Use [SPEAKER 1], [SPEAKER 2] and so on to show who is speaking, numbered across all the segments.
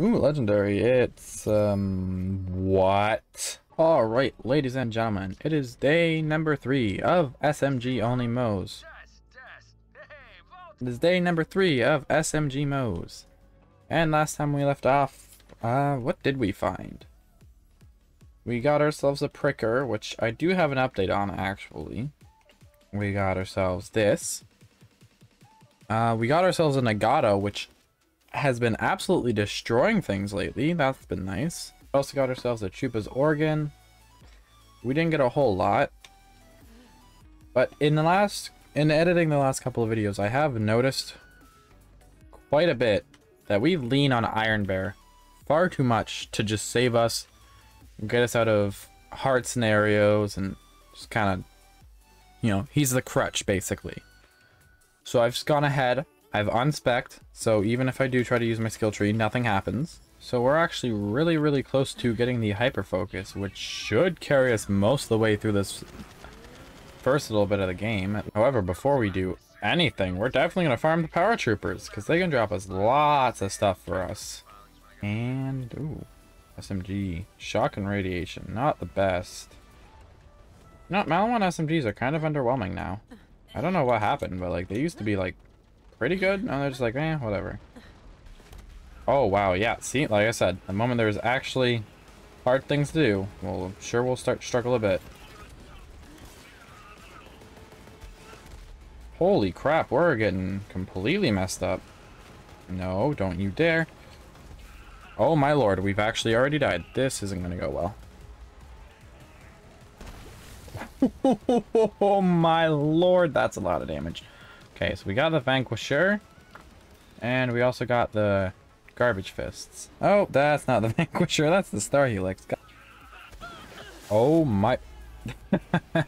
[SPEAKER 1] Ooh, legendary. It's, um, what? Alright, ladies and gentlemen, it is day number three of SMG only Moze. It is day number three of SMG Moze. And last time we left off, uh, what did we find? We got ourselves a pricker, which I do have an update on, actually. We got ourselves this. Uh, we got ourselves a Nagato, which has been absolutely destroying things lately. That's been nice. Also got ourselves a Chupa's organ. We didn't get a whole lot. But in the last, in editing the last couple of videos, I have noticed quite a bit that we lean on Iron Bear far too much to just save us, get us out of hard scenarios, and just kind of, you know, he's the crutch basically. So I've just gone ahead, I've unspec'd, so even if I do try to use my skill tree, nothing happens. So we're actually really, really close to getting the hyper focus, which should carry us most of the way through this first little bit of the game. However, before we do anything, we're definitely going to farm the paratroopers, because they can drop us lots of stuff for us. And, ooh, SMG. Shock and radiation, not the best. Not Maliwan SMGs are kind of underwhelming now. I don't know what happened, but like they used to be like pretty good. Now they're just like, eh, whatever. Oh, wow, yeah. See, like I said, the moment there's actually hard things to do, well, I'm sure we'll start struggle a bit. Holy crap, we're getting completely messed up. No, don't you dare. Oh my lord, we've actually already died. This isn't going to go well. oh my lord, that's a lot of damage. Okay, so we got the Vanquisher. And we also got the Garbage Fists. Oh, that's not the Vanquisher, that's the Star Helix. Oh my...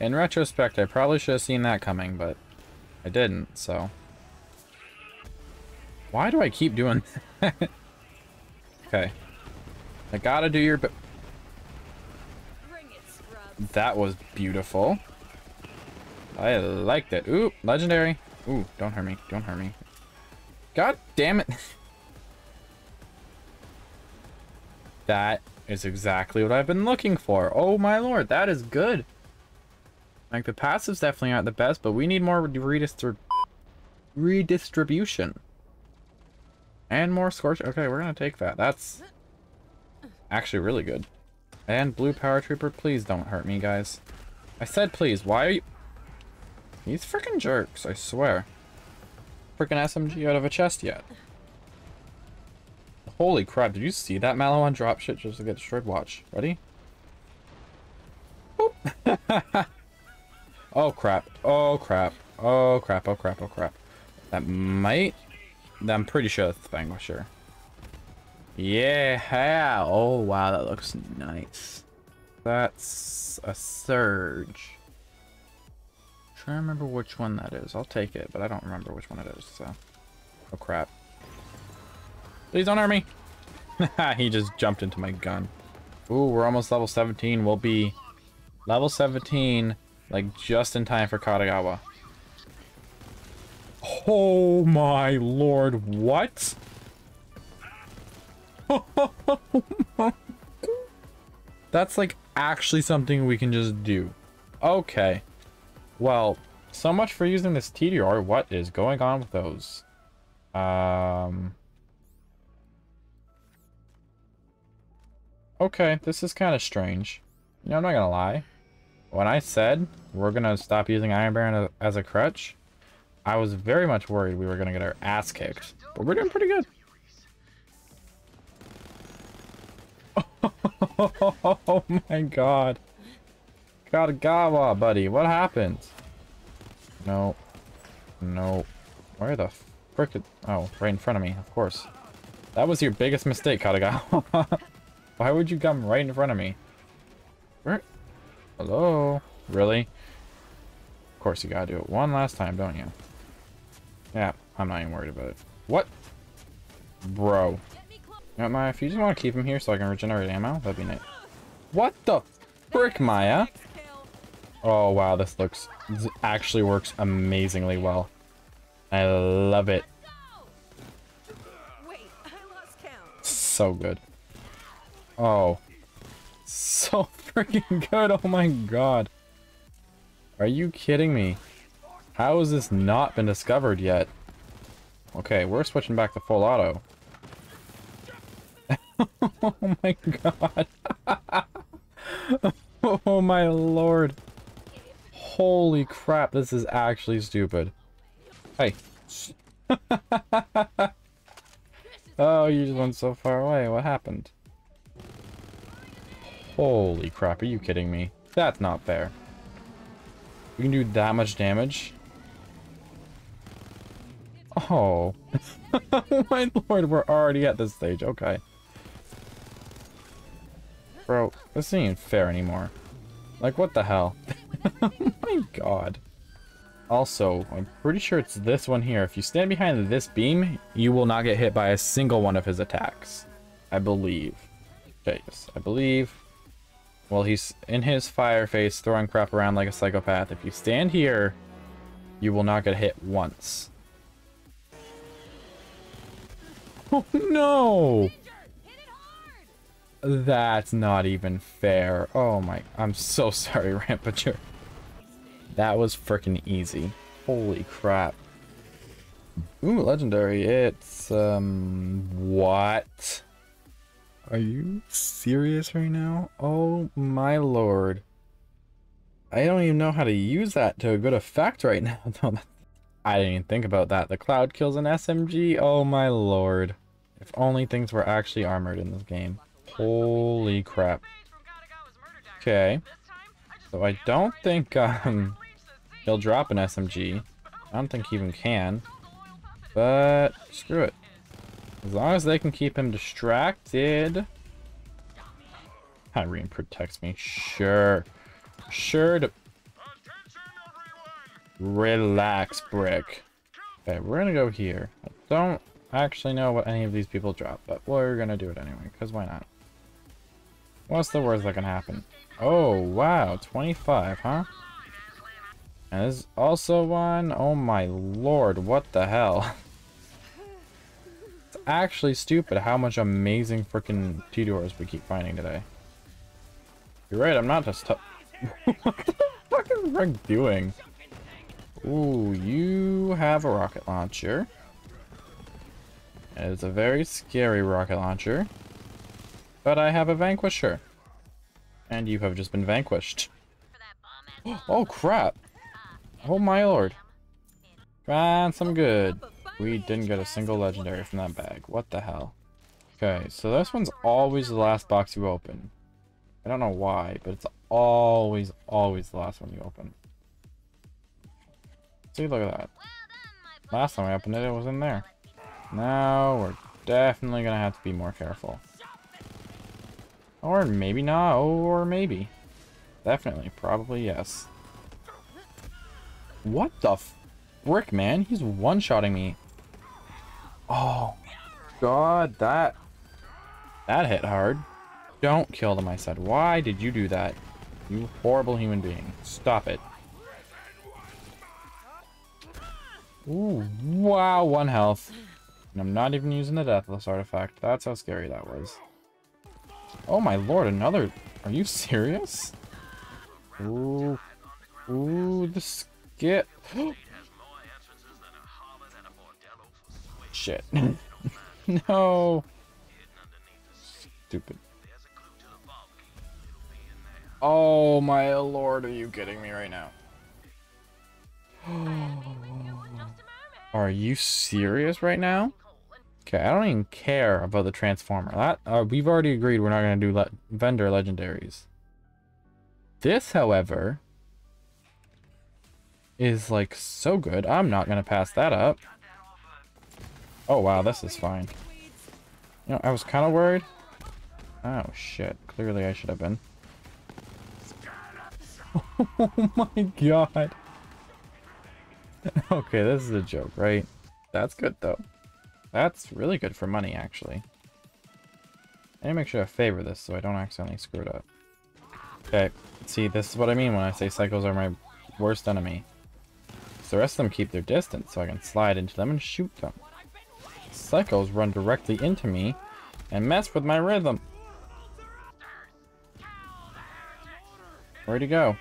[SPEAKER 1] In retrospect, I probably should have seen that coming, but I didn't, so... Why do I keep doing Okay. I gotta do your... That was beautiful. I liked it. Ooh, legendary. Ooh, don't hurt me. Don't hurt me. God damn it. that is exactly what I've been looking for. Oh my lord, that is good. Like, the passives definitely aren't the best, but we need more redistrib redistribution. And more Scorch. Okay, we're gonna take that. That's actually really good. And Blue Power Trooper, please don't hurt me, guys. I said please. Why are you... These freaking jerks, I swear. Freaking SMG out of a chest yet. Holy crap, did you see that Maliwan drop shit just to get destroyed? Watch. Ready? oh crap. Oh crap. Oh crap. Oh crap. Oh crap. That might... I'm pretty sure that's the Vanquisher. Yeah. Oh wow, that looks nice. That's a Surge trying to remember which one that is. I'll take it, but I don't remember which one it is, so. Oh, crap. Please don't hurt me! he just jumped into my gun. Ooh, we're almost level 17. We'll be level 17, like, just in time for Katagawa. Oh my lord, what? That's like actually something we can just do. Okay. Well, so much for using this TDR. What is going on with those? Um... Okay, this is kind of strange. You know, I'm not gonna lie. When I said we're gonna stop using Iron Bear as a crutch, I was very much worried we were gonna get our ass kicked. But we're doing pretty good. Oh my god. Katagawa, buddy. What happened? No. No. Where the frick. Oh, right in front of me, of course. That was your biggest mistake, Katagawa. Why would you come right in front of me? Where? Hello? Really? Of course you gotta do it one last time, don't you? Yeah, I'm not even worried about it. What? Bro. You know, Maya, if you just want to keep him here so I can regenerate ammo, that'd be nice. What the frick, Maya? Oh, wow, this looks... This actually works amazingly well. I love it. so good. Oh. So freaking good. Oh my god. Are you kidding me? How has this not been discovered yet? Okay, we're switching back to full auto. oh my god. oh my lord. Holy crap, this is actually stupid. Hey. oh, you just went so far away. What happened? Holy crap, are you kidding me? That's not fair. We can do that much damage? Oh. oh my lord, we're already at this stage. Okay. Bro, this ain't fair anymore. Like, what the hell? oh my god. Also, I'm pretty sure it's this one here. If you stand behind this beam, you will not get hit by a single one of his attacks. I believe. Okay, yes, I believe. Well, he's in his fire face, throwing crap around like a psychopath. If you stand here, you will not get hit once. Oh, no! That's not even fair. Oh my, I'm so sorry, Rampature. That was freaking easy. Holy crap. Ooh, legendary. It's, um, what? Are you serious right now? Oh my lord. I don't even know how to use that to a good effect right now. I didn't even think about that. The cloud kills an SMG? Oh my lord. If only things were actually armored in this game. Holy crap. Okay. So I don't think um, he'll drop an SMG. I don't think he even can. But screw it. As long as they can keep him distracted. Irene protects me. Sure. Sure to... Relax, Brick. Okay, we're gonna go here. I don't actually know what any of these people drop, but we're gonna do it anyway, because why not? What's the worst that can happen? Oh, wow, 25, huh? And there's also one. Oh my lord, what the hell? it's actually stupid how much amazing freaking T-doors we keep finding today. You're right, I'm not just What the fuck is Rick doing? Ooh, you have a rocket launcher. It is a very scary rocket launcher. But I have a Vanquisher. And you have just been vanquished. Oh, crap. Oh, my lord. Found some good. We didn't get a single legendary from that bag. What the hell? Okay, so this one's always the last box you open. I don't know why, but it's always, always the last one you open. See, look at that. Last time I opened it, it was in there. Now we're definitely gonna have to be more careful. Or maybe not, or maybe. Definitely, probably yes. What the frick, man? He's one-shotting me. Oh, God, that... That hit hard. Don't kill them, I said. Why did you do that? You horrible human being. Stop it. Ooh, wow, one health. And I'm not even using the Deathless artifact. That's how scary that was. Oh my lord, another... Are you serious? Ooh. Ooh, the skip. Shit. no. Stupid. Oh my lord, are you kidding me right now? Are you serious right now? Okay, I don't even care about the Transformer. That uh, We've already agreed we're not going to do le vendor legendaries. This, however, is like so good. I'm not going to pass that up. Oh, wow, this is fine. You know, I was kind of worried. Oh, shit. Clearly I should have been. Oh my god. okay, this is a joke, right? That's good, though. That's really good for money, actually. I need to make sure I favor this so I don't accidentally screw it up. Okay, see, this is what I mean when I say cycles are my worst enemy. So the rest of them keep their distance so I can slide into them and shoot them. Cycles run directly into me and mess with my rhythm. Where'd he go?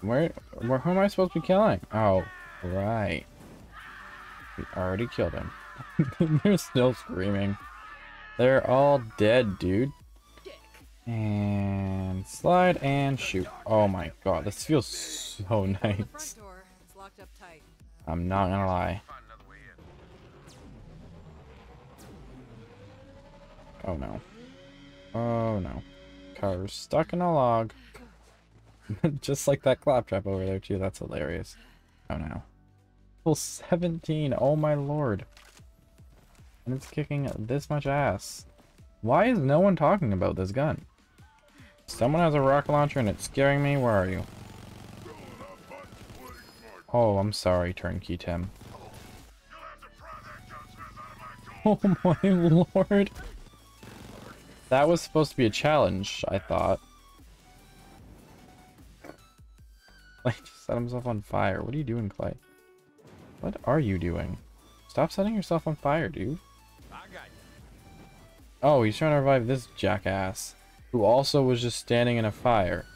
[SPEAKER 1] Where, where, who am I supposed to be killing? Oh, right. We already killed him. They're still screaming. They're all dead, dude. And slide and shoot. Oh my god, this feels so nice. I'm not gonna lie. Oh no. Oh no. Car's stuck in a log. Just like that claptrap over there too, that's hilarious. Oh no. Full 17, oh my lord. And it's kicking this much ass. Why is no one talking about this gun? Someone has a rocket launcher and it's scaring me, where are you? Oh, I'm sorry, Turnkey Tim. Oh my lord. That was supposed to be a challenge, I thought. Like, set himself on fire. What are you doing, Clay? What are you doing? Stop setting yourself on fire, dude. Oh, he's trying to revive this jackass. Who also was just standing in a fire.